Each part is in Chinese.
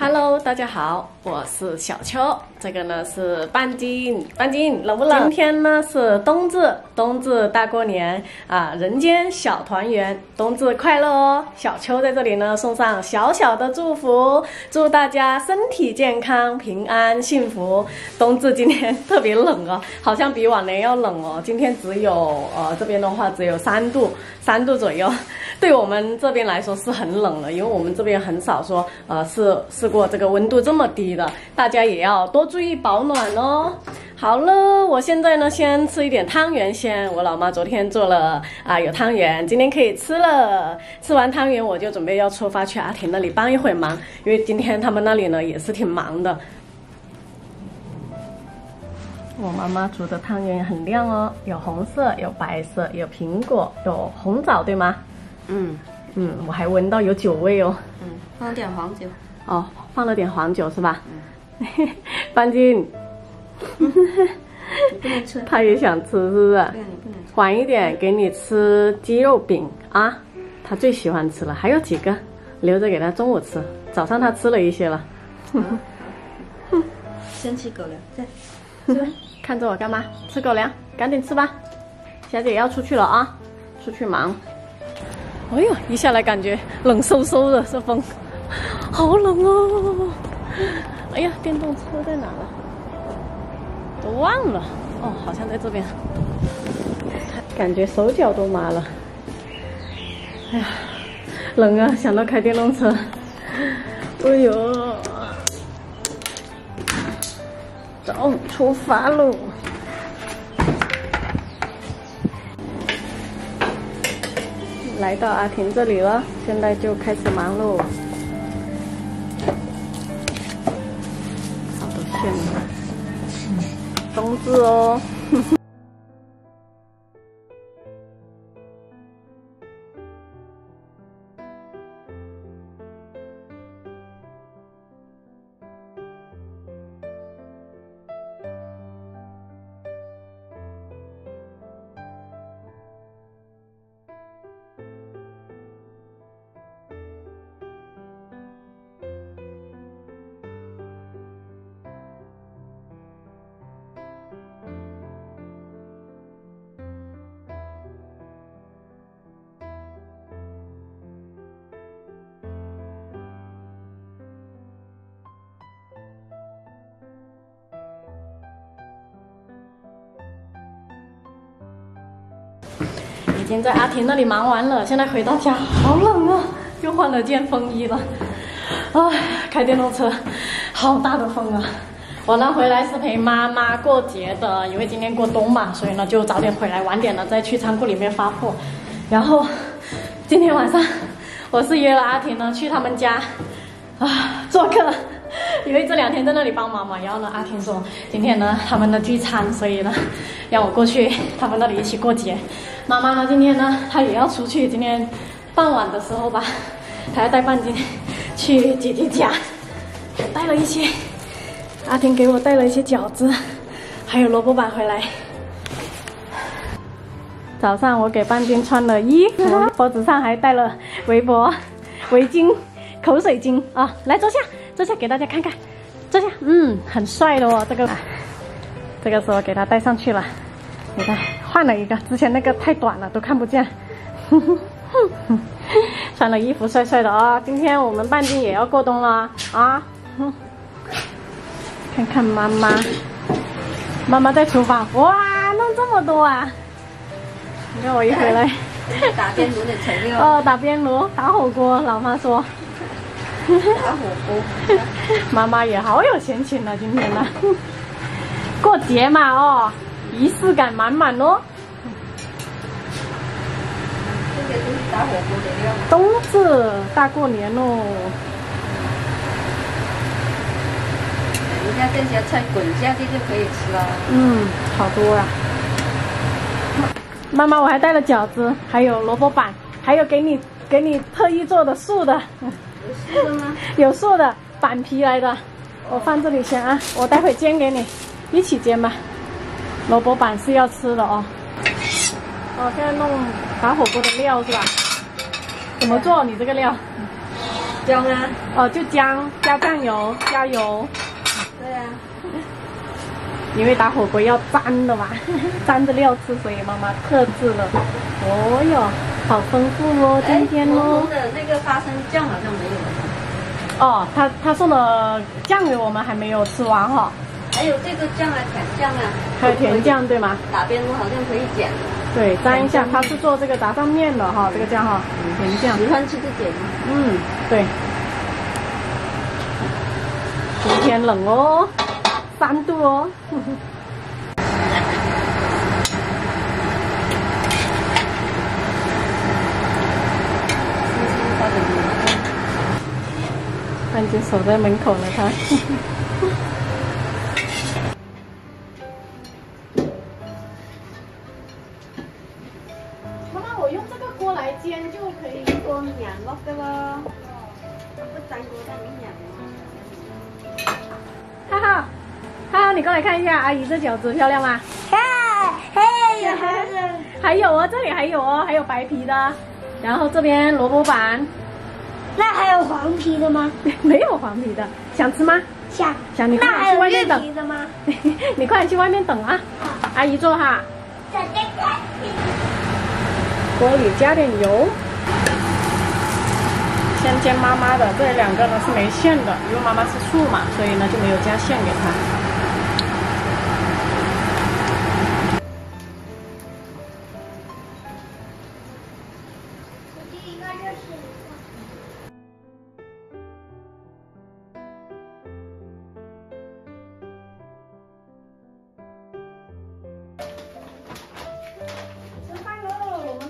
Hello，大家好，我是小秋，这个呢是半斤，半斤冷不冷？今天呢是冬至，冬至大过年啊，人间小团圆，冬至快乐哦！小秋在这里呢送上小小的祝福，祝大家身体健康、平安幸福。冬至今天特别冷哦，好像比往年要冷哦，今天只有呃这边的话只有三度，三度左右，对我们这边来说是很冷了，因为我们这边很少说呃试试。过这个温度这么低的，大家也要多注意保暖哦。好了，我现在呢先吃一点汤圆先。我老妈昨天做了啊，有汤圆，今天可以吃了。吃完汤圆，我就准备要出发去阿婷那里帮一会忙，因为今天他们那里呢也是挺忙的。我妈妈煮的汤圆很亮哦，有红色，有白色，有苹果，有红枣，对吗？嗯嗯，我还闻到有酒味哦。嗯，放点黄酒。哦，放了点黄酒是吧？嗯，半斤。你不能吃。他也想吃，是不是？对啊，你不能吃。晚一点给你吃鸡肉饼啊，他最喜欢吃了。还有几个，留着给他中午吃。早上他吃了一些了。哼哼。先吃狗粮，再。吃。看着我干嘛？吃狗粮，赶紧吃吧。小姐要出去了啊，出去忙。哎呦，一下来感觉冷飕飕的，这风。好冷哦！哎呀，电动车在哪了？都忘了。哦，好像在这边。感觉手脚都麻了。哎呀，冷啊！想到开电动车。哎呦，走，出发喽！来到阿婷这里了，现在就开始忙喽。冬至哦。已经在阿婷那里忙完了，现在回到家，好冷啊，又换了件风衣了。唉，开电动车，好大的风啊！我呢回来是陪妈妈过节的，因为今天过冬嘛，所以呢就早点回来，晚点了再去仓库里面发货。然后今天晚上我是约了阿婷呢去他们家啊做客。因为这两天在那里帮忙嘛，然后呢，阿婷说今天呢他们的聚餐，所以呢 让我过去他们那里一起过节。妈妈呢今天呢她也要出去，今天傍晚的时候吧，她要带半斤去姐姐家，带了一些。阿婷给我带了一些饺子，还有萝卜板回来。早上我给半斤穿了衣服，脖子上还戴了围脖、围巾、口水巾啊，来坐下。坐下给大家看看，坐下，嗯，很帅的哦，这个，这个时候给他戴上去了，你看换了一个，之前那个太短了，都看不见，穿了衣服帅帅的啊！今天我们半斤也要过冬了啊，看看妈妈，妈妈在厨房，哇，弄这么多啊！你看我一回来，打边炉的材料。哦，打边炉打火锅，老妈说。打火锅，妈妈也好有心情了，今天呢，过节嘛哦，仪式感满满哦。这些都是打火锅的料。冬至大过年哦。人家这些菜滚下去就可以吃了。嗯，好多啊。妈妈，我还带了饺子，还有萝卜板，还有给你给你特意做的素的。素的吗？有素的板皮来的，我放这里先啊，我待会煎给你，一起煎吧。萝卜板是要吃的哦。哦，现在弄打火锅的料是吧？怎么做？你这个料？姜啊，哦，就姜加酱油加油，对啊，因为打火锅要粘的嘛，粘着料吃，所以妈妈特制了。哦哟，好丰富哦，今天哦。的那个花生酱好像没有。哦，他他送的酱油我们还没有吃完哈。还有这个酱啊，甜酱啊。还有甜酱对吗？打边炉好像可以剪。对，沾一下，他是做这个炸酱面的哈，这个酱哈，甜酱。喜欢吃就点。嗯，对。今天冷哦，三度哦。已经守在门口了，他。妈妈，我用这个锅来煎就可以锅凉了的喽，不粘锅在里面。哈哈，哈哈，你过来看一下，阿姨这饺子漂亮吗？嗨，嘿，有还是？还有哦，这里还有哦，还有白皮的，然后这边萝卜板。那还有黄皮的吗？没有黄皮的，想吃吗？想。想你快去外面等。的吗？你快点去外面等啊！阿姨做哈。锅里加点油。先煎妈妈的，这两个呢是没馅的，因为妈妈吃素嘛，所以呢就没有加馅给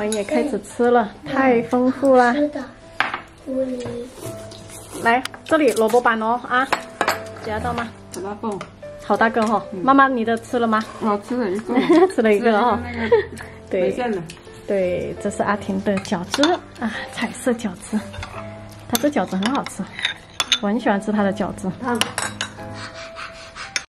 们也开始吃了，太丰富了。来，这里萝卜板哦啊，夹到吗？好大个，好大个哈！妈妈，你的吃了吗？我 吃了一个，吃了一个哈。对，对，这是阿婷的饺子啊，彩色饺子。他这饺子很好吃，我很喜欢吃他的饺子。